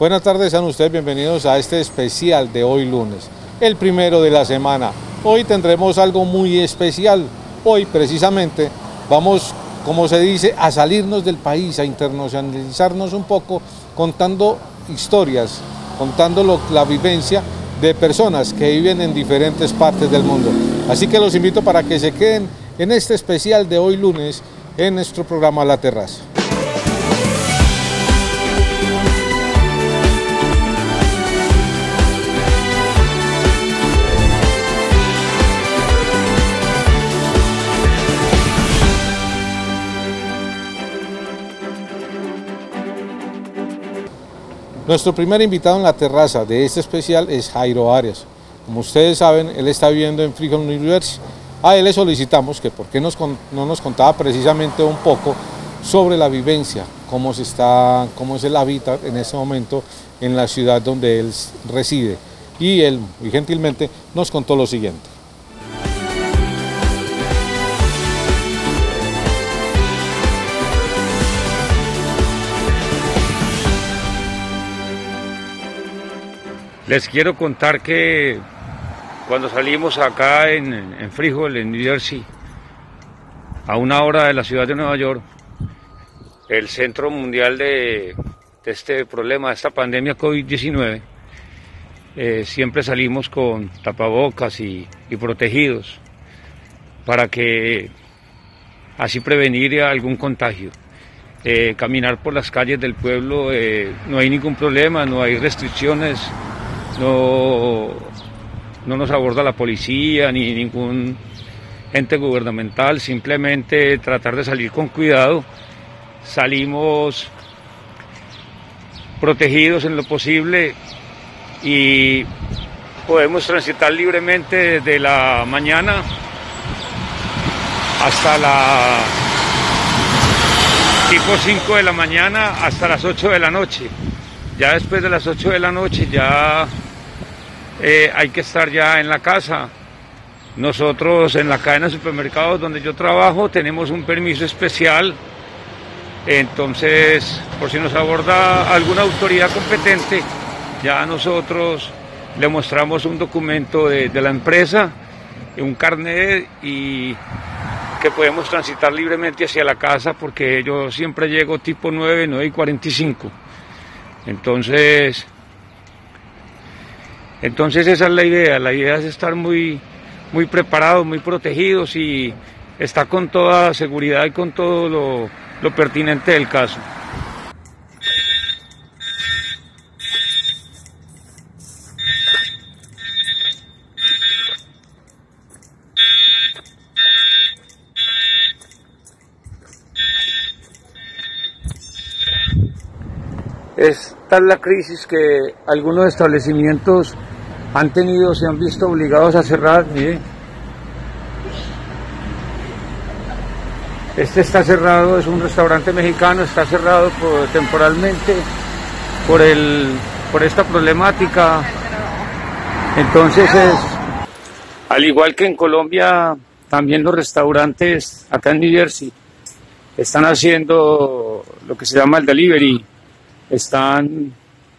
Buenas tardes, sean ustedes bienvenidos a este especial de hoy lunes, el primero de la semana. Hoy tendremos algo muy especial. Hoy precisamente vamos, como se dice, a salirnos del país, a internacionalizarnos un poco, contando historias, contando la vivencia de personas que viven en diferentes partes del mundo. Así que los invito para que se queden en este especial de hoy lunes en nuestro programa La Terraza. Nuestro primer invitado en la terraza de este especial es Jairo Arias. Como ustedes saben, él está viviendo en Freehold University. A él le solicitamos que por qué no nos contaba precisamente un poco sobre la vivencia, cómo, se está, cómo es el hábitat en este momento en la ciudad donde él reside. Y él, muy gentilmente, nos contó lo siguiente. Les quiero contar que cuando salimos acá en, en Frijol, en New Jersey, a una hora de la ciudad de Nueva York, el centro mundial de, este problema, de esta pandemia COVID-19, eh, siempre salimos con tapabocas y, protegidos para que así prevenir algún contagio. Eh, caminar por las calles del pueblo eh, no hay ningún problema, no hay restricciones no, no nos aborda la policía ni ningún ente gubernamental, simplemente tratar de salir con cuidado. Salimos protegidos en lo posible y podemos transitar libremente desde la mañana hasta la tipo 5 de la mañana hasta las 8 de la noche. Ya después de las 8 de la noche ya eh, hay que estar ya en la casa. Nosotros en la cadena de supermercados donde yo trabajo tenemos un permiso especial, entonces por si nos aborda alguna autoridad competente, ya nosotros le mostramos un documento de, de la empresa, un carnet y que podemos transitar libremente hacia la casa porque yo siempre llego tipo 9, 9 y 45. Entonces, entonces esa es la idea, la idea es estar muy, muy preparados, muy protegidos y estar con toda seguridad y con todo lo, lo pertinente del caso. Es tal la crisis que algunos establecimientos han tenido, se han visto obligados a cerrar. Este está cerrado, es un restaurante mexicano, está cerrado temporalmente por, el, por esta problemática. Entonces es, al igual que en Colombia, también los restaurantes acá en New Jersey están haciendo lo que se llama el delivery, están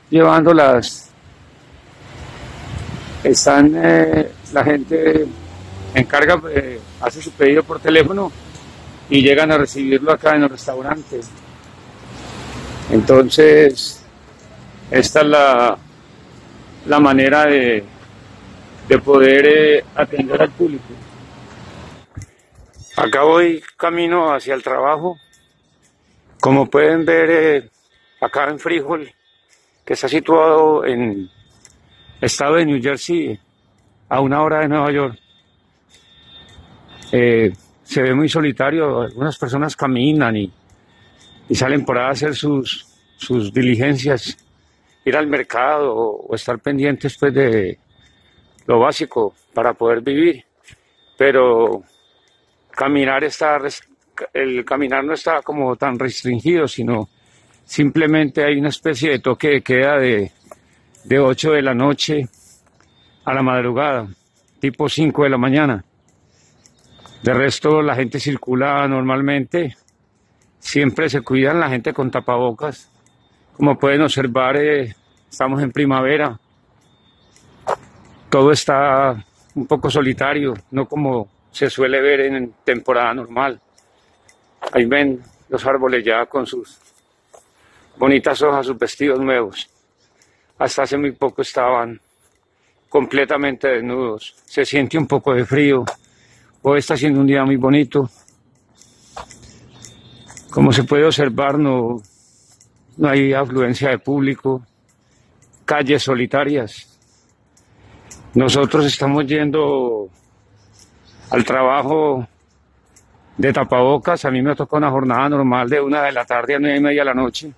llevando las están, eh, la gente encarga, eh, hace su pedido por teléfono y llegan a recibirlo acá en el restaurante. Entonces, esta es la, la manera de, de poder eh, atender al público. Acá voy camino hacia el trabajo. Como pueden ver, acá en Frijol, que está situado en estado de New Jersey a una hora de Nueva York. Eh, se ve muy solitario, algunas personas caminan y, salen por ahí a hacer sus, sus diligencias, ir al mercado o, estar pendientes pues, de lo básico para poder vivir. Pero caminar está, el caminar no está como tan restringido, sino simplemente hay una especie de toque de queda de de 8 de la noche a la madrugada, tipo 5 de la mañana. De resto la gente circula normalmente, siempre se cuidan la gente con tapabocas. Como pueden observar, eh, estamos en primavera, todo está un poco solitario, no como se suele ver en temporada normal. Ahí ven los árboles ya con sus bonitas hojas, sus vestidos nuevos. Hasta hace muy poco estaban completamente desnudos. Se siente un poco de frío. Hoy está siendo un día muy bonito. Como se puede observar, no, no hay afluencia de público, calles solitarias. Nosotros estamos yendo al trabajo de tapabocas. A mí me tocó una jornada normal de una de la tarde a nueve y media de la noche.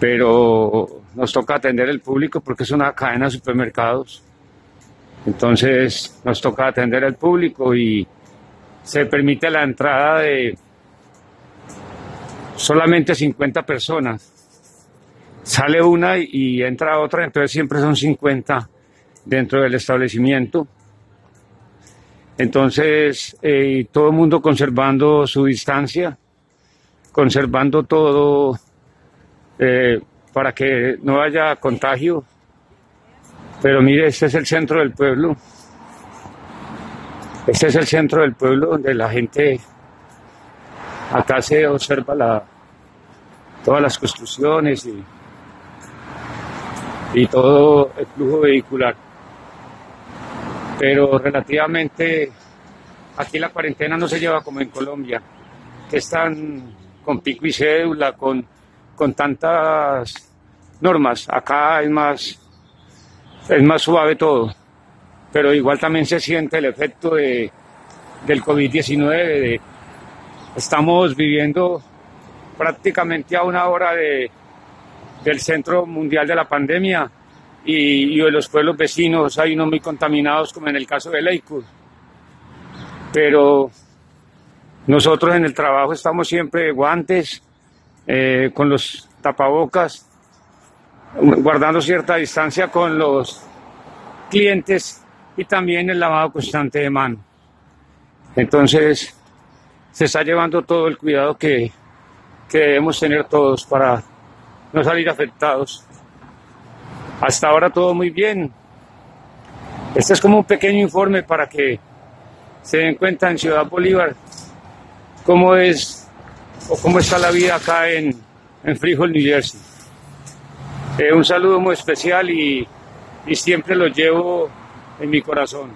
Pero nos toca atender el público porque es una cadena de supermercados. Entonces nos toca atender al público y se permite la entrada de solamente 50 personas sale una y entra otra, entonces siempre son 50 dentro del establecimiento. Entonces, eh, todo el mundo conservando su distancia, conservando todo eh, para que no haya contagio. Pero mire, este es el centro del pueblo. Este es el centro del pueblo donde la gente, acá se observa la, todas las construcciones y y todo el flujo vehicular. Pero relativamente aquí la cuarentena no se lleva como en Colombia, que están con pico y cédula, con, con tantas normas. Acá es más, es más suave todo, pero igual también se siente el efecto de, del COVID-19. estamos viviendo prácticamente a una hora de, del Centro Mundial de la Pandemia y, de los pueblos vecinos, hay unos muy contaminados como en el caso de Lakewood. Pero nosotros en el trabajo estamos siempre guantes, eh, con los tapabocas, guardando cierta distancia con los clientes y también el lavado constante de mano. Entonces, se está llevando todo el cuidado que, que debemos tener todos para no salir afectados. Hasta ahora todo muy bien. Este es como un pequeño informe para que se den cuenta en Ciudad Bolívar cómo es o cómo está la vida acá en, en Freehold, New Jersey. Eh, un saludo muy especial y, y siempre lo llevo en mi corazón.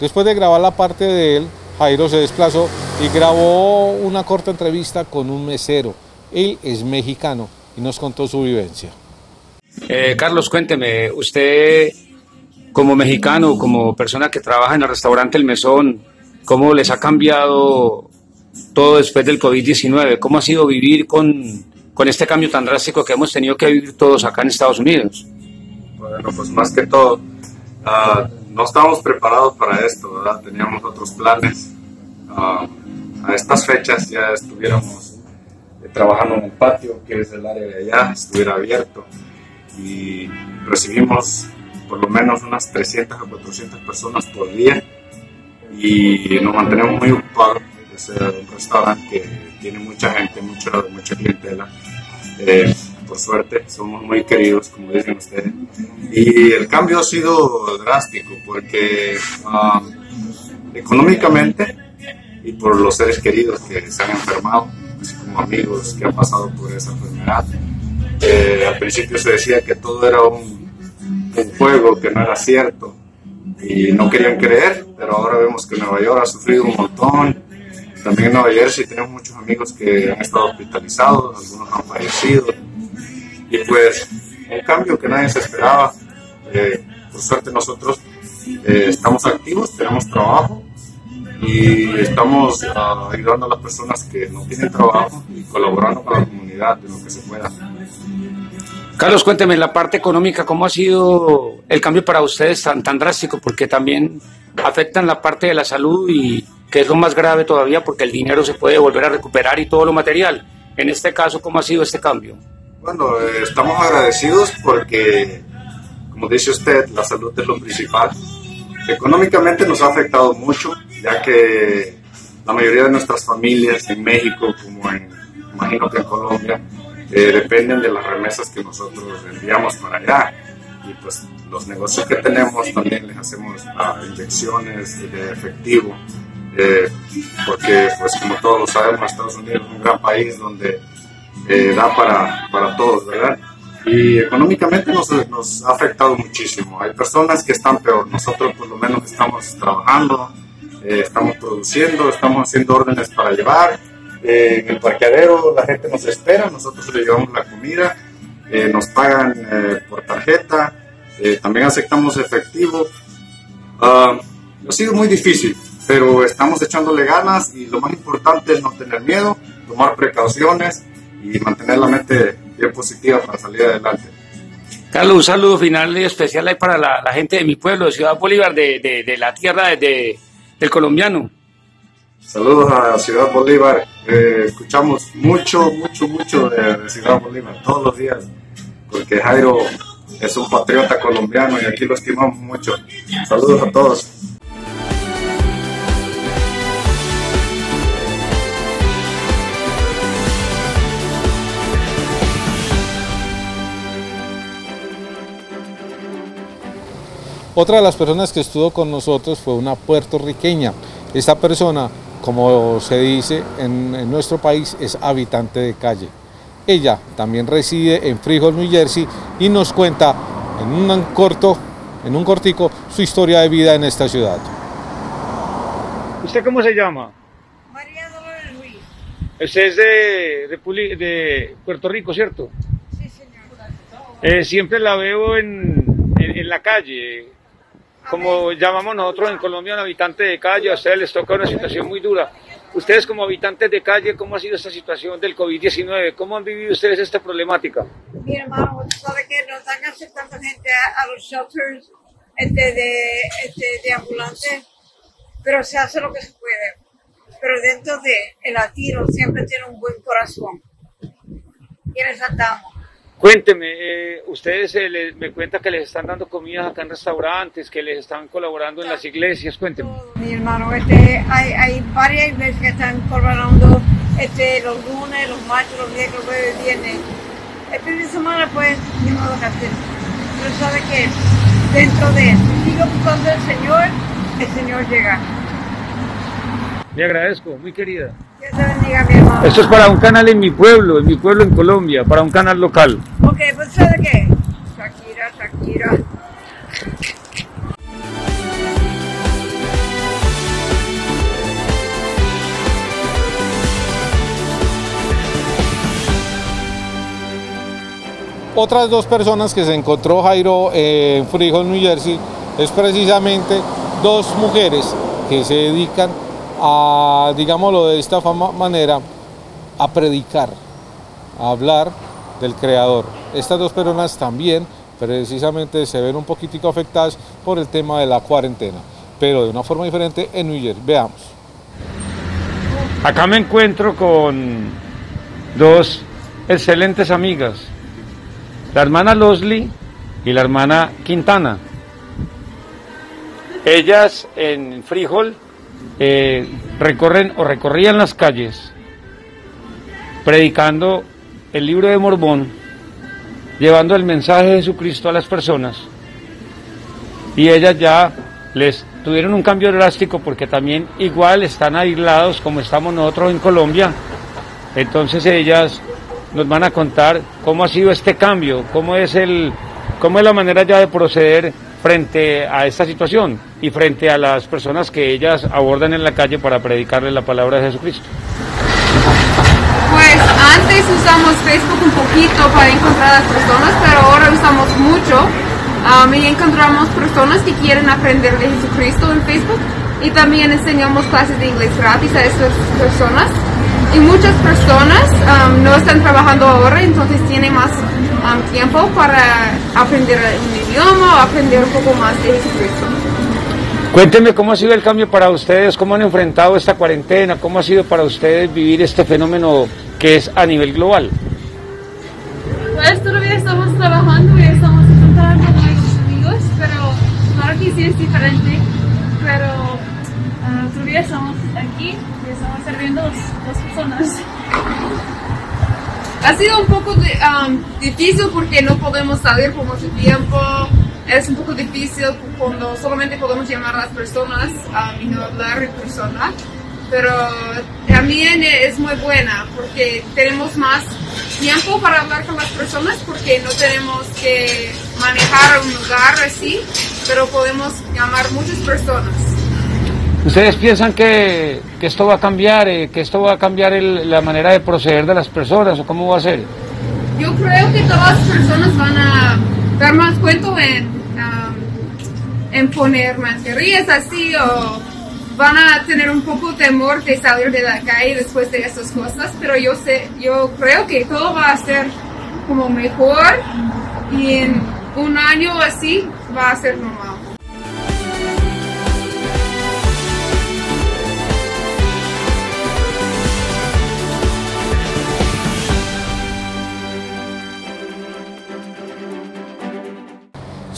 Después de grabar la parte de él, Jairo se desplazó y grabó una corta entrevista con un mesero. Él es mexicano y nos contó su vivencia. Eh, Carlos, cuénteme, usted como mexicano, como persona que trabaja en el restaurante El Mesón, ¿cómo les ha cambiado todo después del COVID-19? ¿Cómo ha sido vivir con, con este cambio tan drástico que hemos tenido que vivir todos acá en Estados Unidos? Bueno, pues más que todo, uh, no estábamos preparados para esto, ¿verdad? Teníamos otros planes. Ah, a estas fechas ya estuviéramos trabajando en un patio, que es el área de allá, estuviera abierto. Y recibimos por lo menos unas 300 o 400 personas por día y nos mantenemos muy ocupados. Es un restaurante que tiene mucha gente, mucha, mucha clientela. Eh, por suerte, somos muy queridos, como dicen ustedes. Y el cambio ha sido drástico porque ah, económicamente y por los seres queridos que se han enfermado, amigos que han pasado por esa enfermedad. Eh, al principio se decía que todo era un, un juego, que no era cierto y no querían creer, pero ahora vemos que Nueva York ha sufrido un montón. También en Nueva Jersey tenemos muchos amigos que han estado hospitalizados, algunos han fallecido y pues un cambio que nadie se esperaba. Eh, por suerte nosotros eh, estamos activos, tenemos trabajo y estamos uh, ayudando a las personas que no tienen trabajo y colaborando con la comunidad de lo que se pueda. Carlos, cuénteme la parte económica, ¿cómo ha sido el cambio para ustedes tan, tan drástico? Porque también afectan la parte de la salud y que es lo más grave todavía porque el dinero se puede volver a recuperar y todo lo material. En este caso, ¿cómo ha sido este cambio? Bueno, eh, estamos agradecidos porque, como dice usted, la salud es lo principal. Económicamente nos ha afectado mucho, ya que la mayoría de nuestras familias en México, como en, imagino que en Colombia, eh, dependen de las remesas que nosotros enviamos para allá. Y pues los negocios que tenemos también les hacemos uh, inyecciones de efectivo, eh, porque pues como todos sabemos, Estados Unidos es un gran país donde eh, da para, para todos, ¿verdad? Y económicamente nos, nos, ha afectado muchísimo. Hay personas que están peor, nosotros por lo menos estamos trabajando, eh, estamos produciendo, estamos haciendo órdenes para llevar. Eh, en el parqueadero la gente nos espera, nosotros le llevamos la comida, eh, nos pagan eh, por tarjeta, eh, también aceptamos efectivo. Uh, ha sido muy difícil, pero estamos echándole ganas y lo más importante es no tener miedo, tomar precauciones y mantener la mente bien positiva para salir adelante. Carlos, un saludo final y especial para la, la, gente de mi pueblo, de Ciudad Bolívar, de, de, de la tierra de, del colombiano. Saludos a Ciudad Bolívar. Eh, escuchamos mucho, mucho, mucho de, de, Ciudad Bolívar todos los días, porque Jairo es un patriota colombiano y aquí lo estimamos mucho. Saludos a todos. Otra de las personas que estuvo con nosotros fue una puertorriqueña. Esta persona, como se dice en, en, nuestro país, es habitante de calle. Ella también reside en Freehold, New Jersey, y nos cuenta en un corto, en un cortico, su historia de vida en esta ciudad. ¿Usted cómo se llama? María Dolores Ruiz. Usted es de, de, de Puerto Rico, ¿cierto? Sí, señor. Eh, siempre la veo en, en, en la calle, como llamamos nosotros en Colombia un habitante de calle, a ustedes les toca una situación muy dura. Ustedes como habitantes de calle, ¿cómo ha sido esta situación del COVID-19? ¿Cómo han vivido ustedes esta problemática? Mi hermano, sabe que nos están aceptando gente a, a los shelters este, de, este, de ambulantes, pero se hace lo que se puede. Pero dentro de el latino siempre tiene un buen corazón. Y resaltamos. Cuénteme, eh, ustedes eh, les, me cuentan que les están dando comida acá en restaurantes, que les están colaborando en las iglesias, cuénteme. Mi hermano, este, hay, hay varias iglesias que están colaborando este, los lunes, los martes, los miércoles, los jueves, viernes. El fin de semana, pues, ni modo que hacer. Pero sabe que dentro de sigo buscando al Señor, el Señor llega. Le agradezco, muy querida. Esto es para un canal en mi pueblo, en mi pueblo en Colombia, para un canal local. Ok, pues ¿sabe qué? Shakira, Shakira. Otras dos personas que se encontró Jairo en Freehold, New Jersey, es precisamente dos mujeres que se dedican a, digámoslo de esta manera, a predicar, a hablar del Creador. Estas dos personas también precisamente se ven un poquitico afectadas por el tema de la cuarentena, pero de una forma diferente en New Jersey. Veamos. Acá me encuentro con dos excelentes amigas, la hermana Losly y la hermana Quintana. Ellas en Frijol eh, recorren o recorrían las calles predicando el libro de Morbón, llevando el mensaje de Jesucristo a las personas. Y ellas ya les tuvieron un cambio drástico porque también igual están aislados como estamos nosotros en Colombia. Entonces ellas nos van a contar cómo ha sido este cambio, cómo es el cómo es la manera ya de proceder frente a esta situación y frente a las personas que ellas abordan en la calle para predicarles la palabra de Jesucristo. Pues antes usamos Facebook un poquito para encontrar a las personas, pero ahora usamos mucho um, y encontramos personas que quieren aprender de Jesucristo en Facebook y también enseñamos clases de inglés gratis a estas personas. Y muchas personas um, no están trabajando ahora, entonces tienen más um, tiempo para aprender un idioma o aprender un poco más de Jesucristo. Cuéntenme cómo ha sido el cambio para ustedes, cómo han enfrentado esta cuarentena, cómo ha sido para ustedes vivir este fenómeno que es a nivel global. Pues todavía estamos trabajando y estamos intentando sí, sí es diferente, pero uh, todavía estamos aquí y estamos sirviendo dos, dos personas. Ha sido un poco um, difícil porque no podemos salir por mucho tiempo. Es un poco difícil cuando solamente podemos llamar a las personas um, y no hablar en persona. Pero también es muy buena porque tenemos más tiempo para hablar con las personas porque no tenemos que manejar un lugar así, pero podemos llamar muchas personas. ¿Ustedes piensan que, que esto va a cambiar, eh, que esto va a cambiar el, la manera de proceder de las personas o cómo va a ser? Yo creo que todas las personas van a dar más cuenta en, um, en poner mascarillas así o van a tener un poco temor de salir de la calle después de estas cosas, pero yo sé, yo creo que todo va a ser como mejor y en un año así va a ser normal.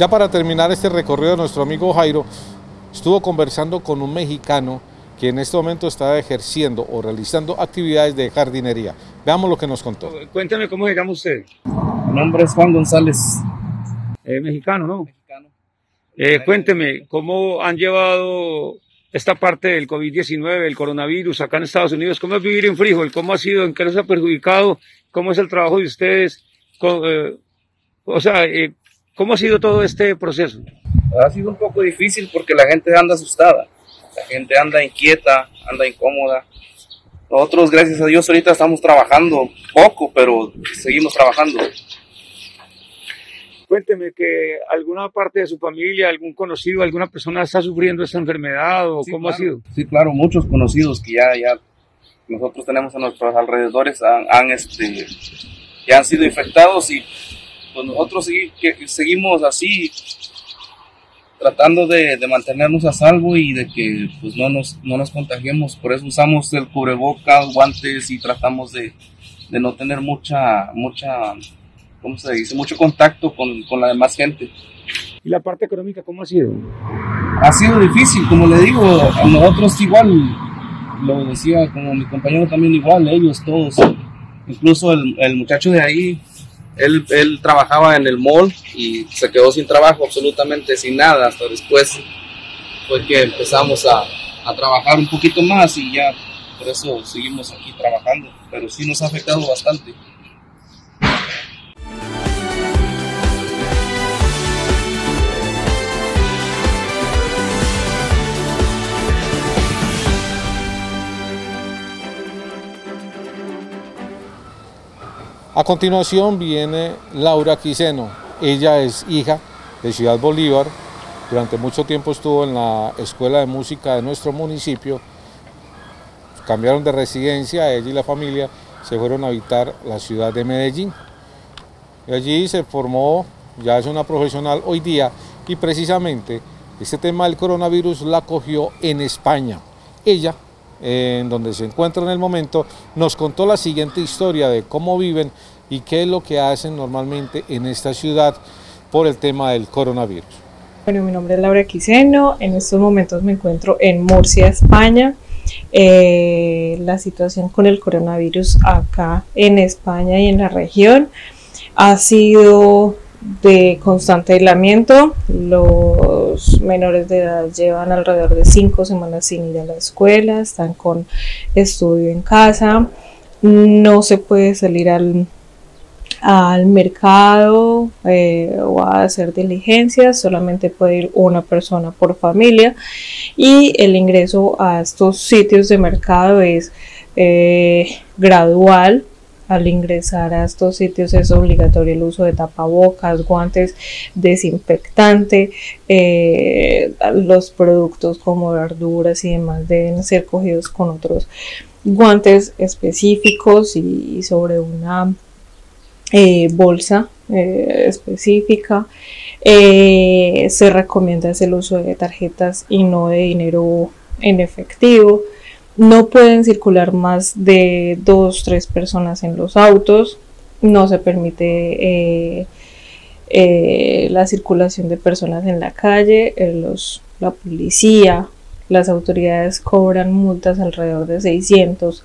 Ya para terminar este recorrido, nuestro amigo Jairo estuvo conversando con un mexicano que en este momento está ejerciendo o realizando actividades de jardinería. Veamos lo que nos contó. Cuéntame cómo se llama usted. Mi nombre es Juan González. Eh, mexicano, ¿no? Mexicano. Eh, cuénteme, ¿cómo han llevado esta parte del COVID-19, el coronavirus acá en Estados Unidos? ¿Cómo es vivir en frijol? ¿Cómo ha sido? ¿En qué les ha perjudicado? ¿Cómo es el trabajo de ustedes? ¿Cómo, eh, o sea, eh, ¿cómo ha sido todo este proceso? Ha sido un poco difícil porque la gente anda asustada. La gente anda inquieta, anda incómoda. Nosotros, gracias a Dios, ahorita estamos trabajando poco, pero seguimos trabajando. Cuénteme que alguna parte de su familia, algún conocido, alguna persona está sufriendo esta enfermedad o Sí, cómo ha claro. sido. Sí, claro, muchos conocidos que ya, ya nosotros tenemos a nuestros alrededores han, han, este, ya han sido infectados y pues nosotros segui- que- seguimos así tratando de, de mantenernos a salvo y de que pues no nos, no nos contagiemos. Por eso usamos el cubrebocas, guantes y tratamos de, de no tener mucha, mucha, ¿cómo se dice? Mucho contacto con, con la demás gente. ¿Y la parte económica cómo ha sido? Ha sido difícil, como le digo, a nosotros igual, lo decía como mi compañero también igual, ellos todos, incluso el, el muchacho de ahí, él, él trabajaba en el mall y se quedó sin trabajo, absolutamente sin nada, hasta después fue que empezamos a, a trabajar un poquito más y ya por eso seguimos aquí trabajando, pero sí nos ha afectado bastante. A continuación viene Laura Quiseno. Ella es hija de Ciudad Bolívar. Durante mucho tiempo estuvo en la escuela de música de nuestro municipio. Cambiaron de residencia, ella y la familia se fueron a habitar la ciudad de Medellín. Y allí se formó, ya es una profesional hoy día, y precisamente este tema del coronavirus la cogió en España. Ella, en donde se encuentra en el momento, nos contó la siguiente historia de cómo viven y qué es lo que hacen normalmente en esta ciudad por el tema del coronavirus. Bueno, mi nombre es Laura Quiseno. En estos momentos me encuentro en Murcia, España. Eh, la situación con el coronavirus acá en España y en la región ha sido de constante aislamiento. Menores de edad llevan alrededor de cinco semanas sin ir a la escuela, están con estudio en casa. No se puede salir al, al mercado eh, o a hacer diligencias, solamente puede ir una persona por familia y el ingreso a estos sitios de mercado es eh, gradual. Al ingresar a estos sitios es obligatorio el uso de tapabocas, guantes, desinfectante, eh, los productos como verduras y demás deben ser cogidos con otros guantes específicos y, sobre una eh, bolsa eh, específica. Se recomienda el uso de tarjetas y no de dinero en efectivo. No pueden circular más de dos, tres personas en los autos. No se permite eh, eh, la circulación de personas en la calle, eh, los, la policía, las autoridades cobran multas alrededor de 600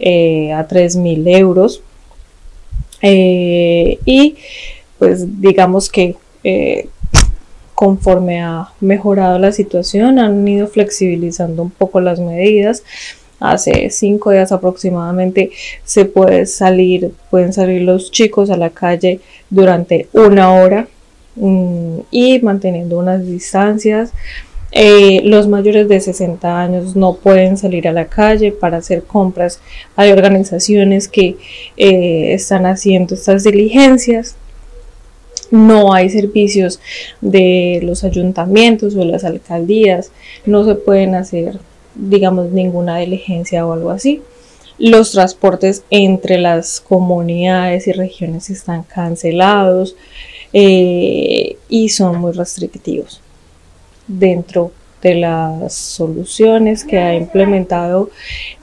eh, a 3.000 euros. y pues digamos que conforme ha mejorado la situación han ido flexibilizando un poco las medidas hace cinco días aproximadamente se puede salir, pueden salir los chicos a la calle durante una hora mm, y manteniendo unas distancias. Eh, los mayores de 60 años no pueden salir a la calle para hacer compras. Hay organizaciones que eh, están haciendo estas diligencias. No hay servicios de los ayuntamientos o las alcaldías. No se pueden hacer digamos, ninguna diligencia o algo así. Los transportes entre las comunidades y regiones están cancelados eh, y son muy restrictivos. Dentro de las soluciones que ha implementado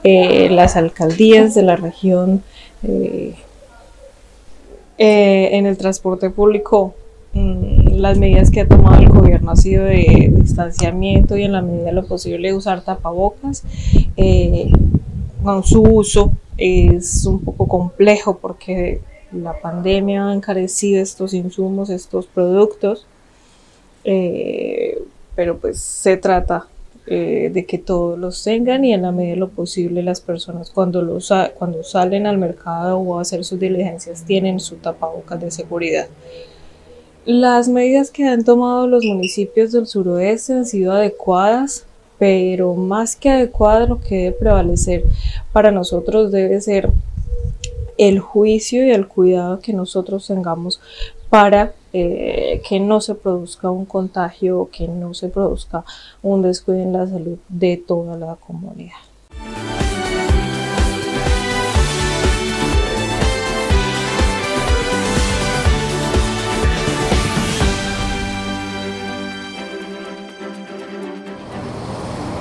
eh, las alcaldías de la región eh, en el transporte público Mm, las medidas que ha tomado el gobierno ha sido de distanciamiento y en la medida de lo posible usar tapabocas. Eh, con su uso es un poco complejo porque la pandemia ha encarecido estos insumos, estos productos, eh, pero pues se trata eh, de que todos los tengan y en la medida de lo posible las personas cuando, los, cuando salen al mercado o a hacer sus diligencias tienen su tapabocas de seguridad. Las medidas que han tomado los municipios del suroeste han sido adecuadas, pero más que adecuadas lo que debe prevalecer para nosotros debe ser el juicio y el cuidado que nosotros tengamos para eh, que no se produzca un contagio que no se produzca un descuido en la salud de toda la comunidad.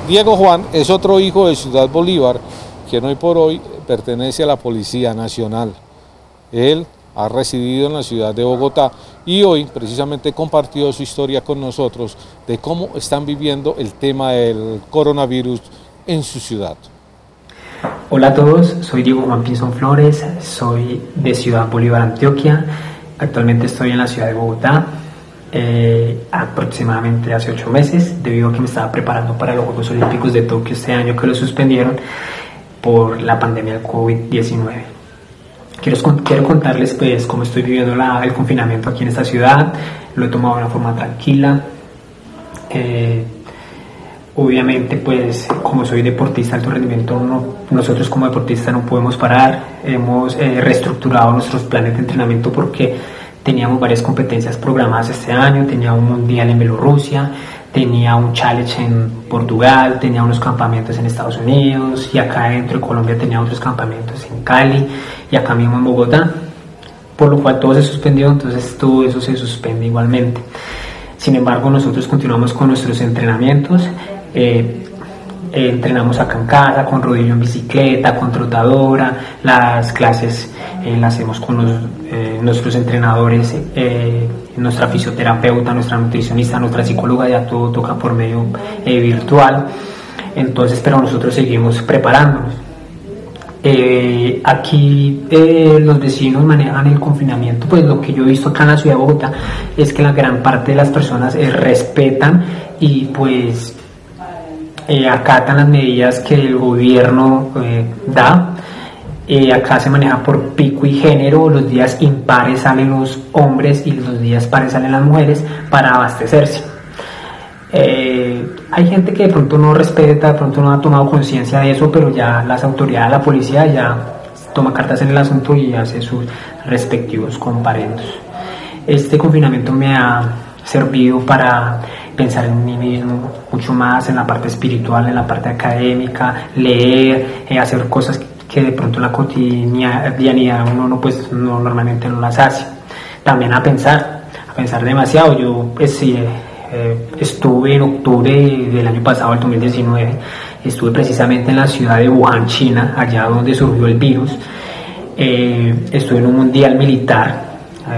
Diego Juan es otro hijo de Ciudad Bolívar, quien hoy por hoy pertenece a la Policía Nacional. Él ha residido en la ciudad de Bogotá y hoy precisamente compartió su historia con nosotros de cómo están viviendo el tema del coronavirus en su ciudad. Hola a todos, soy Diego Juan Pinzón Flores, soy de Ciudad Bolívar, Antioquia. Actualmente estoy en la ciudad de Bogotá, eh, aproximadamente hace ocho meses, debido a que me estaba preparando para los Juegos Olímpicos de Tokio este año que lo suspendieron por la pandemia del COVID-19. Quiero, contarles pues cómo estoy viviendo el confinamiento aquí en esta ciudad, lo he tomado de una forma tranquila. Eh, obviamente pues como soy deportista de alto rendimiento, nosotros como deportistas no podemos parar, hemos eh, reestructurado nuestros planes de entrenamiento porque Teníamos varias competencias programadas este año, tenía un mundial en Bielorrusia, tenía un challenge en Portugal, tenía unos campamentos en Estados Unidos y acá dentro de Colombia tenía otros campamentos en Cali y acá mismo en Bogotá, por lo cual todo se suspendió, entonces todo eso se suspende igualmente. Sin embargo, nosotros continuamos con nuestros entrenamientos. Eh, eh, entrenamos acá en casa, con rodillo en bicicleta, con trotadora, las clases eh, las hacemos con eh, nuestros entrenadores, nuestra fisioterapeuta, nuestra nutricionista, nuestra psicóloga, ya todo toca por medio virtual. Entonces, pero nosotros seguimos preparándonos. aquí los vecinos manejan el confinamiento, pues lo que yo he visto acá en la ciudad de Bogotá es que la gran parte de las personas respetan y pues eh, acatan las medidas que el gobierno eh, da. Eh, acá se maneja por pico y género, los días impares salen los hombres y los días pares salen las mujeres para abastecerse. hay gente que de pronto no respeta, de pronto no ha tomado conciencia de eso, pero ya las autoridades, la policía ya toma cartas en el asunto y hace sus respectivos comparendos. Este confinamiento me ha servido para pensar en mí mismo mucho más en la parte espiritual, en la parte académica, leer, eh, hacer cosas que de pronto en la cotidianidad uno no, pues, no, normalmente no las hace. También a pensar, a pensar demasiado. Yo pues, eh, estuve en octubre del año pasado, el 2019, estuve precisamente en la ciudad de Wuhan, China, allá donde surgió el virus. Eh, estuve en un mundial militar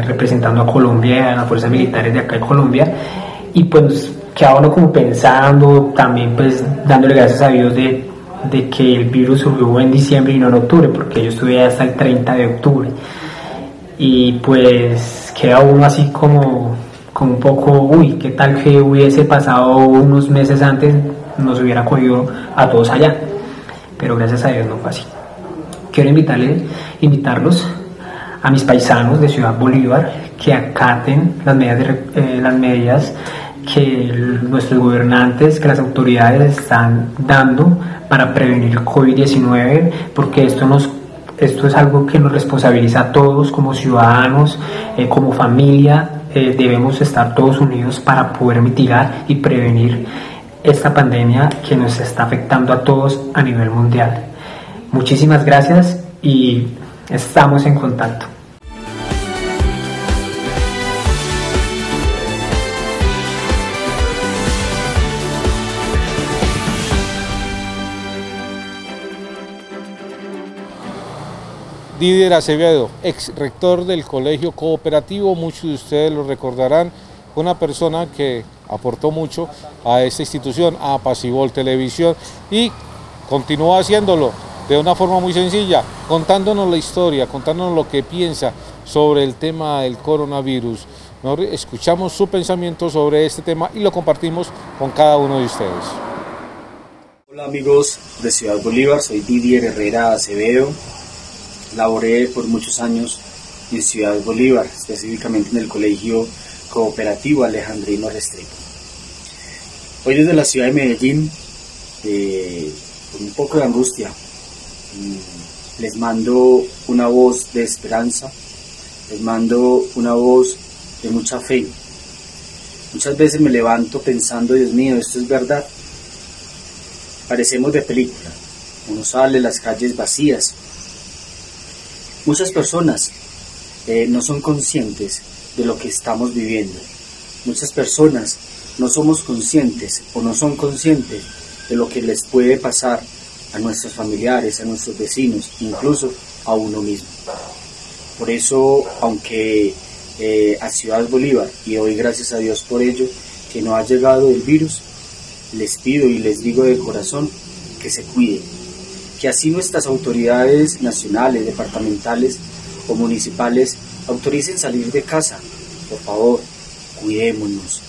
representando a Colombia, a las fuerzas militares de acá en Colombia, y pues queda uno como pensando, también pues dándole gracias a Dios de, de que el virus surgió en diciembre y no en octubre, porque yo estuve hasta el 30 de octubre. Y pues queda uno así como, como un poco, uy, ¿qué tal que hubiese pasado unos meses antes? Nos hubiera cogido a todos allá. Pero gracias a Dios no fue así. Quiero invitarles, invitarlos a mis paisanos de Ciudad Bolívar que acaten las medidas, eh, las medidas que nuestros gobernantes, que las autoridades están dando para prevenir el COVID-19, porque esto es algo que nos responsabiliza a todos como ciudadanos, eh, como familia, eh, debemos estar todos unidos para poder mitigar y prevenir esta pandemia que nos está afectando a todos a nivel mundial. Muchísimas gracias y estamos en contacto. Didier Acevedo, ex rector del Colegio Cooperativo, muchos de ustedes lo recordarán, una persona que aportó mucho a esta institución, a Pasivol Televisión y continúa haciéndolo de una forma muy sencilla, contándonos la historia, contándonos lo que piensa sobre el tema del coronavirus. escuchamos su pensamiento sobre este tema y lo compartimos con cada uno de ustedes. Hola amigos de Ciudad Bolívar, soy Didier Herrera Acevedo, Laboré por muchos años en Ciudad Bolívar, específicamente en el Colegio Cooperativo Alejandrino Restrepo. Hoy desde la ciudad de Medellín, eh, con un poco de angustia, mm, les mando una voz de esperanza, les mando una voz de mucha fe. Muchas veces me levanto pensando, Dios mío, esto es verdad. Parecemos de película. Uno sale, las calles vacías, Muchas personas eh, no son conscientes de lo que estamos viviendo. Muchas personas no somos conscientes o no son conscientes de lo que les puede pasar a nuestros familiares, a nuestros vecinos, incluso a uno mismo. Por eso, aunque eh, a Ciudad Bolívar, y hoy gracias a Dios por ello, que no ha llegado el virus, les pido y les digo de corazón que se cuiden, que así nuestras autoridades nacionales, departamentales o municipales autoricen salir de casa. Por favor, cuidémonos,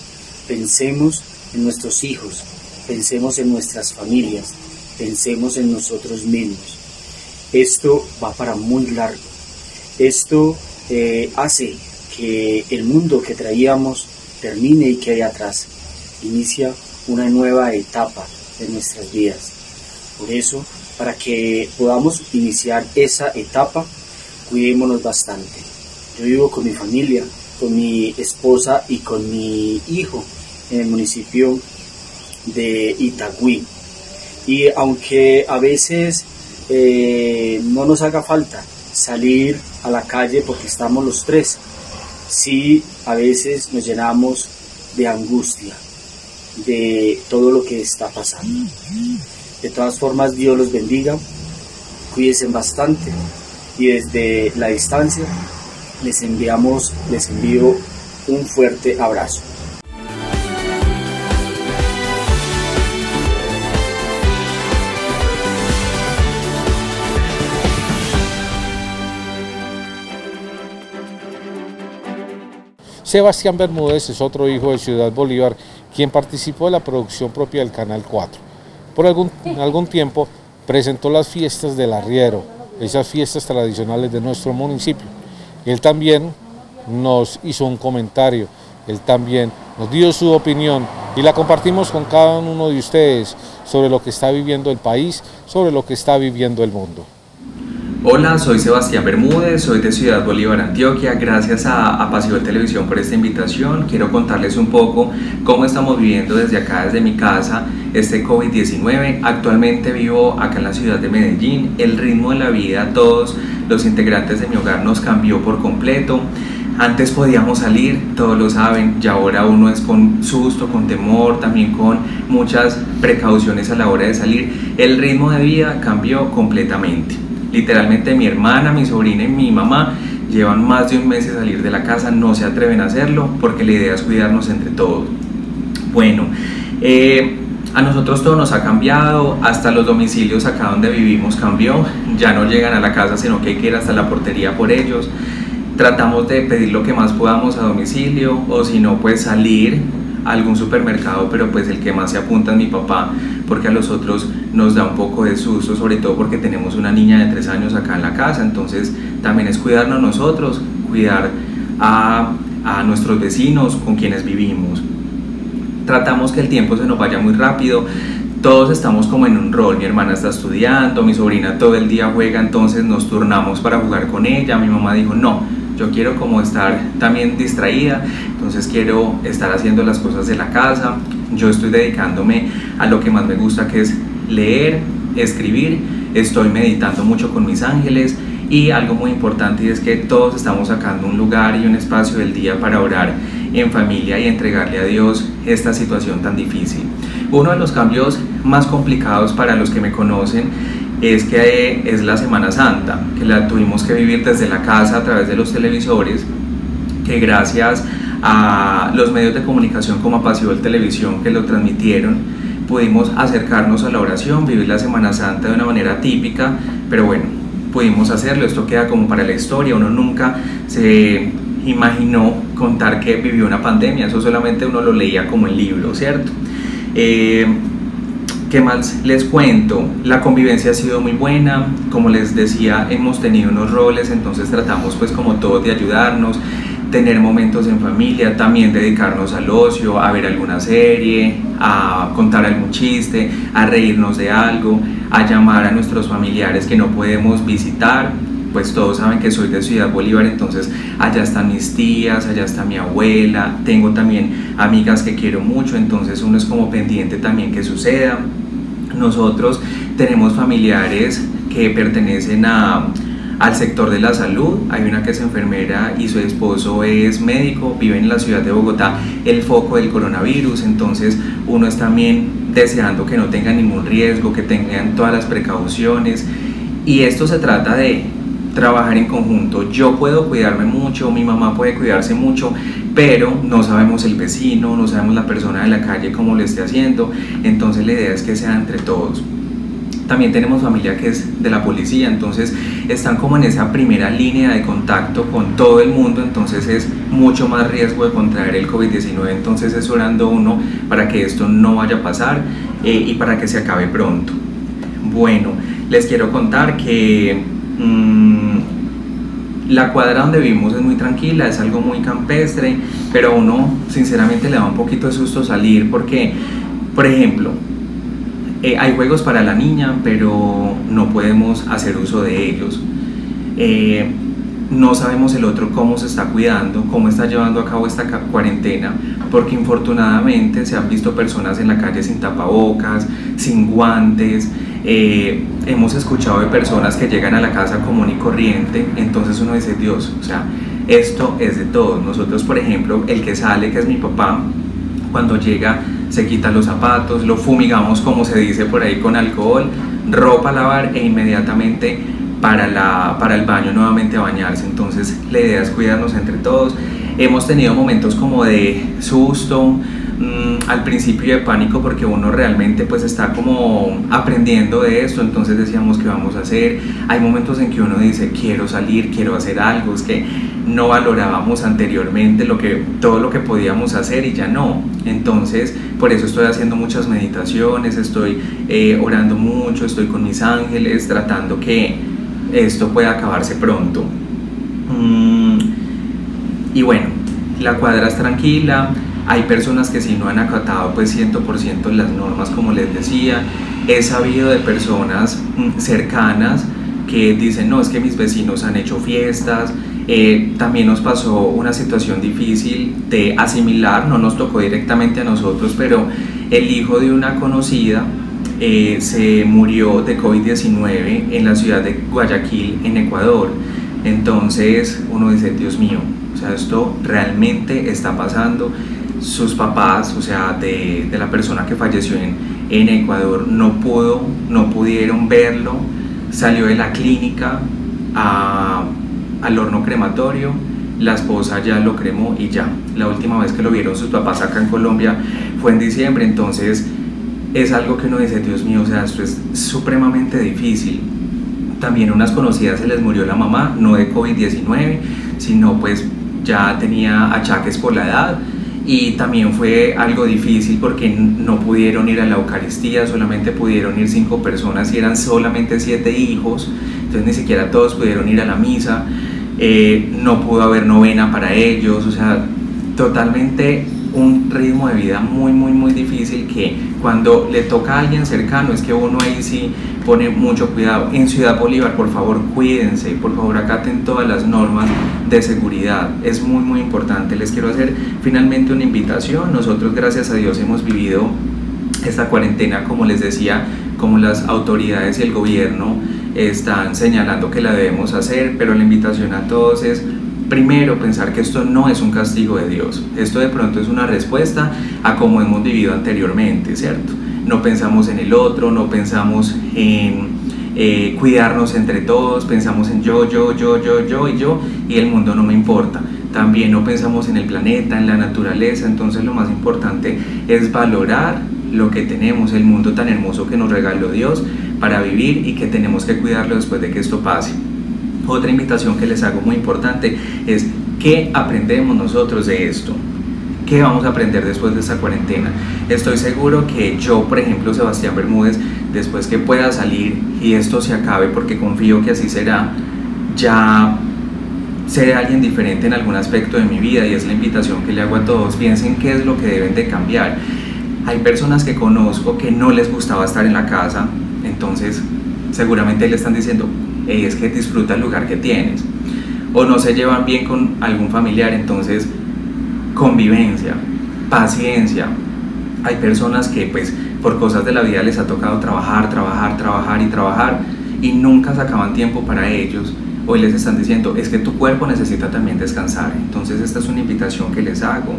pensemos en nuestros hijos, pensemos en nuestras familias, pensemos en nosotros mismos. Esto va para muy largo. Esto eh, hace que el mundo que traíamos termine y quede atrás. Inicia una nueva etapa de nuestras vidas. Por eso para que podamos iniciar esa etapa, cuidémonos bastante. Yo vivo con mi familia, con mi esposa y con mi hijo en el municipio de Itagüí. Y aunque a veces eh, no nos haga falta salir a la calle porque estamos los tres, sí a veces nos llenamos de angustia de todo lo que está pasando. De todas formas, Dios los bendiga, cuídense bastante. Y desde la distancia les enviamos, les envío un fuerte abrazo. Sebastián Bermúdez es otro hijo de Ciudad Bolívar, quien participó en la producción propia del Canal 4 por algún, algún tiempo presentó las fiestas del arriero, esas fiestas tradicionales de nuestro municipio. Él también nos hizo un comentario, él también nos dio su opinión y la compartimos con cada uno de ustedes sobre lo que está viviendo el país, sobre lo que está viviendo el mundo. Hola, soy Sebastián Bermúdez, soy de Ciudad Bolívar, Antioquia. Gracias a, a de Televisión por esta invitación. Quiero contarles un poco cómo estamos viviendo desde acá, desde mi casa, este COVID-19. Actualmente vivo acá en la ciudad de Medellín. El ritmo de la vida, todos los integrantes de mi hogar nos cambió por completo. Antes podíamos salir, todos lo saben, y ahora uno es con susto, con temor, también con muchas precauciones a la hora de salir. El ritmo de vida cambió completamente literalmente mi hermana, mi sobrina y mi mamá llevan más de un mes de salir de la casa, no se atreven a hacerlo porque la idea es cuidarnos entre todos. Bueno, eh, a nosotros todo nos ha cambiado, hasta los domicilios acá donde vivimos cambió, ya no llegan a la casa sino que hay que ir hasta la portería por ellos. Tratamos de pedir lo que más podamos a domicilio o si no pues salir algún supermercado, pero pues el que más se apunta es mi papá, porque a los otros nos da un poco de susto, sobre todo porque tenemos una niña de tres años acá en la casa, entonces también es cuidarnos nosotros, cuidar a, a nuestros vecinos con quienes vivimos tratamos que el tiempo se nos vaya muy rápido. Todos estamos como en un rol, mi hermana está estudiando, mi sobrina todo el día juega, entonces nos turnamos para jugar con ella. Mi mamá dijo, no, yo quiero como estar también distraída, entonces quiero estar haciendo las cosas de la casa. Yo estoy dedicándome a lo que más me gusta, que es leer, escribir. Estoy meditando mucho con mis ángeles y algo muy importante es que todos estamos sacando un lugar y un espacio del día para orar en familia y entregarle a Dios esta situación tan difícil. Uno de los cambios más complicados para los que me conocen es que es la Semana Santa, que la tuvimos que vivir desde la casa a través de los televisores, que gracias a los medios de comunicación como Apasional Televisión que lo transmitieron, pudimos acercarnos a la oración, vivir la Semana Santa de una manera típica, pero bueno, pudimos hacerlo, esto queda como para la historia, uno nunca se imaginó contar que vivió una pandemia, eso solamente uno lo leía como el libro, ¿cierto? Eh, ¿Qué más les cuento? La convivencia ha sido muy buena, como les decía, hemos tenido unos roles, entonces tratamos pues como todos de ayudarnos, tener momentos en familia, también dedicarnos al ocio, a ver alguna serie, a contar algún chiste, a reírnos de algo, a llamar a nuestros familiares que no podemos visitar, pues todos saben que soy de Ciudad Bolívar, entonces allá están mis tías, allá está mi abuela, tengo también amigas que quiero mucho, entonces uno es como pendiente también que suceda. Nosotros tenemos familiares que pertenecen a, al sector de la salud. Hay una que es enfermera y su esposo es médico, vive en la ciudad de Bogotá, el foco del coronavirus, entonces uno es también deseando que no tengan ningún riesgo, que tengan todas las precauciones. Y esto se trata de trabajar en conjunto. Yo puedo cuidarme mucho, mi mamá puede cuidarse mucho, pero no sabemos el vecino, no sabemos la persona de la calle cómo lo esté haciendo. Entonces la idea es que sea entre todos. También tenemos familia que es de la policía, entonces están como en esa primera línea de contacto con todo el mundo, entonces es mucho más riesgo de contraer el COVID-19, entonces es orando uno para que esto no vaya a pasar eh, y para que se acabe pronto. Bueno, les quiero contar que Mm, la cuadra donde vivimos es muy tranquila, es algo muy campestre, pero uno sinceramente le da un poquito de susto salir porque, por ejemplo, eh, hay juegos para la niña, pero no podemos hacer uso de ellos. Eh, no sabemos el otro cómo se está cuidando, cómo está llevando a cabo esta cuarentena, porque infortunadamente se han visto personas en la calle sin tapabocas, sin guantes, eh, hemos escuchado de personas que llegan a la casa común y corriente, entonces uno dice, Dios, o sea, esto es de todos. Nosotros, por ejemplo, el que sale, que es mi papá, cuando llega se quita los zapatos, lo fumigamos como se dice por ahí con alcohol, ropa a lavar e inmediatamente para, la, para el baño nuevamente a bañarse. Entonces la idea es cuidarnos entre todos. Hemos tenido momentos como de susto, Mm, al principio de pánico porque uno realmente pues está como aprendiendo de esto, entonces decíamos qué vamos a hacer. Hay momentos en que uno dice quiero salir, quiero hacer algo, es que no valorábamos anteriormente lo que, todo lo que podíamos hacer y ya no. Entonces por eso estoy haciendo muchas meditaciones, estoy eh, orando mucho, estoy con mis ángeles tratando que esto pueda acabarse pronto. Mm, y bueno, la cuadra es tranquila, hay personas que si no han acatado pues 100% las normas como les decía. He sabido de personas mm, cercanas que dicen, no, es que mis vecinos han hecho fiestas. Eh, también nos pasó una situación difícil de asimilar, no nos tocó directamente a nosotros, pero el hijo de una conocida eh, se murió de COVID-19 en la ciudad de Guayaquil, en Ecuador. Entonces uno dice, Dios mío, o sea, esto realmente está pasando sus papás, o sea, de, de la persona que falleció en, en, Ecuador, no, pudo, no pudieron verlo, salió de la clínica a al horno crematorio, la esposa ya lo cremó y ya. La última vez que lo vieron sus papás acá en Colombia fue en diciembre, entonces es algo que uno dice, Dios mío, o sea, esto es supremamente difícil. También unas conocidas se les murió la mamá, no de COVID-19, sino pues ya tenía achaques por la edad y también fue algo difícil porque no pudieron ir a la Eucaristía, solamente pudieron ir cinco personas y eran solamente siete hijos, entonces ni siquiera todos pudieron ir a la misa. Eh, no pudo haber novena para ellos, o sea, totalmente un ritmo de vida muy, muy, muy difícil que cuando le toca a alguien cercano es que uno ahí sí pone mucho cuidado. En Ciudad Bolívar, por favor, cuídense, por favor, acaten todas las normas de seguridad. Es muy, muy importante. Les quiero hacer finalmente una invitación. Nosotros, gracias a Dios, hemos vivido esta cuarentena, como les decía, como las autoridades y el gobierno están señalando que la debemos hacer, pero la invitación a todos es primero pensar que esto no es un castigo de Dios, esto de pronto es una respuesta a como hemos vivido anteriormente, ¿cierto? No pensamos en el otro, no pensamos en eh, cuidarnos entre todos, pensamos en yo, yo, yo, yo, yo y yo, y el mundo no me importa. También no pensamos en el planeta, en la naturaleza, entonces lo más importante es valorar lo que tenemos, el mundo tan hermoso que nos regaló Dios para vivir y que tenemos que cuidarlo después de que esto pase. Otra invitación que les hago muy importante es ¿qué aprendemos nosotros de esto? ¿Qué vamos a aprender después de esta cuarentena? Estoy seguro que yo, por ejemplo, Sebastián Bermúdez, después que pueda salir y esto se acabe, porque confío que así será, ya seré alguien diferente en algún aspecto de mi vida y es la invitación que le hago a todos. Piensen qué es lo que deben de cambiar. Hay personas que conozco que no les gustaba estar en la casa, entonces seguramente le están diciendo, es que disfruta el lugar que tienes. O no se llevan bien con algún familiar, entonces convivencia, paciencia. Hay personas que pues por cosas de la vida les ha tocado trabajar, trabajar, trabajar y trabajar y nunca sacaban tiempo para ellos. Hoy les están diciendo, es que tu cuerpo necesita también descansar. Entonces esta es una invitación que les hago.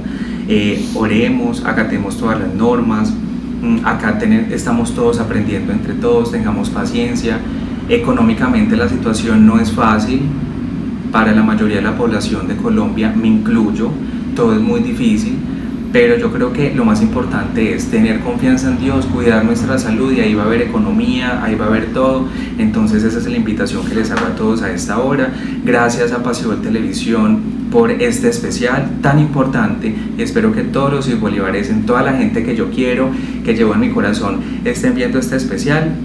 Eh, oremos, acatemos todas las normas. Mm, acá estamos todos aprendiendo entre todos, tengamos paciencia. Económicamente la situación no es fácil para la mayoría de la población de Colombia, me incluyo, todo es muy difícil, pero yo creo que lo más importante es tener confianza en Dios, cuidar nuestra salud y ahí va a haber economía, ahí va a haber todo. Entonces esa es la invitación que les hago a todos a esta hora. Gracias a de Televisión por este especial tan importante y espero que todos los bolívares, en toda la gente que yo quiero, que llevo en mi corazón, estén viendo este especial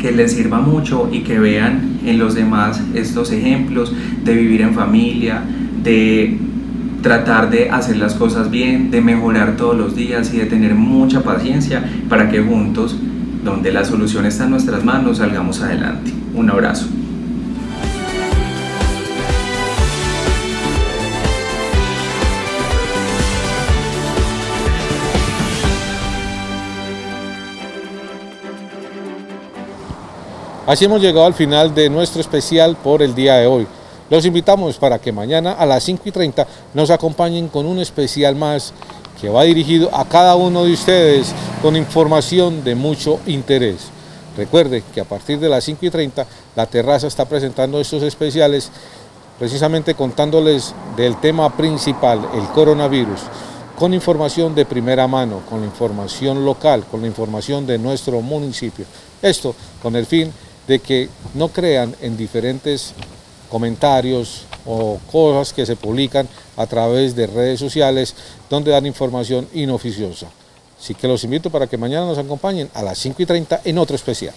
que les sirva mucho y que vean en los demás estos ejemplos de vivir en familia, de tratar de hacer las cosas bien, de mejorar todos los días y de tener mucha paciencia para que juntos, donde la solución está en nuestras manos, salgamos adelante. Un abrazo. Así hemos llegado al final de nuestro especial por el día de hoy. Los invitamos para que mañana a las 5 y 30 nos acompañen con un especial más que va dirigido a cada uno de ustedes con información de mucho interés. Recuerde que a partir de las 5 y 30 la terraza está presentando estos especiales precisamente contándoles del tema principal, el coronavirus, con información de primera mano, con la información local, con la información de nuestro municipio. Esto con el fin de que no crean en diferentes comentarios o cosas que se publican a través de redes sociales donde dan información inoficiosa. Así que los invito para que mañana nos acompañen a las 5 y 30 en otro especial.